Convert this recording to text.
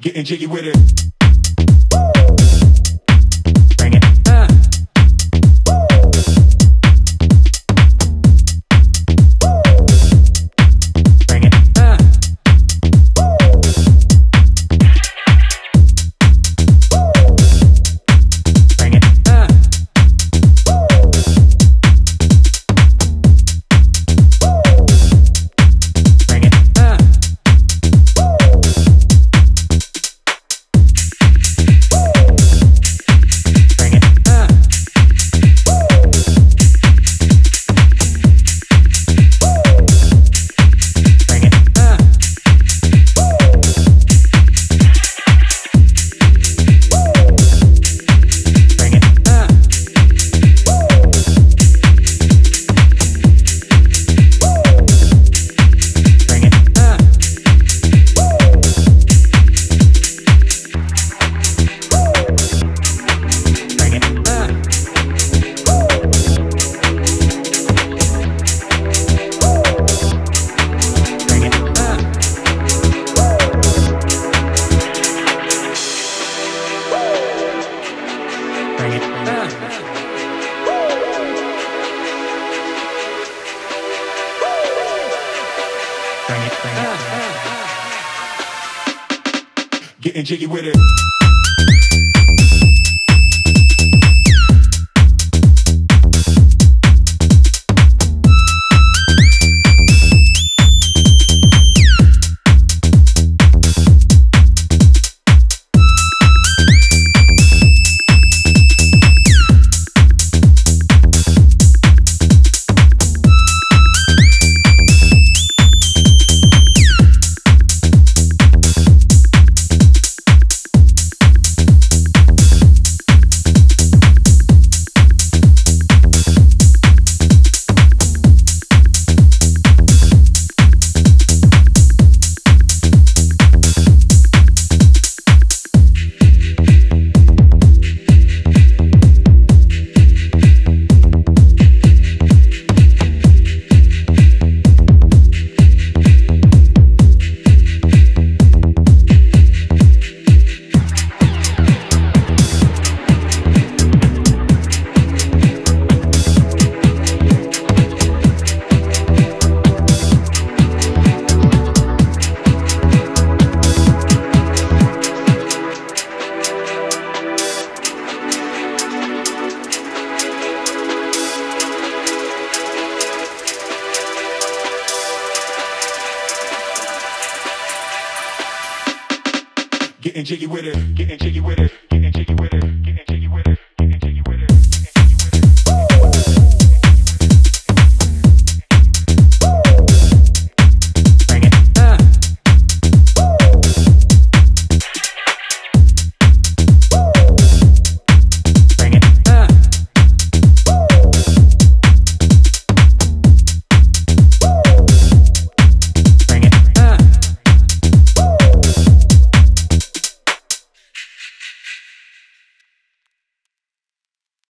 getting jiggy with it. Bring it. Bring it. Getting jiggy with it. Getting jiggy with it. Getting jiggy with it. Getting jiggy with it. Getting jiggy with it.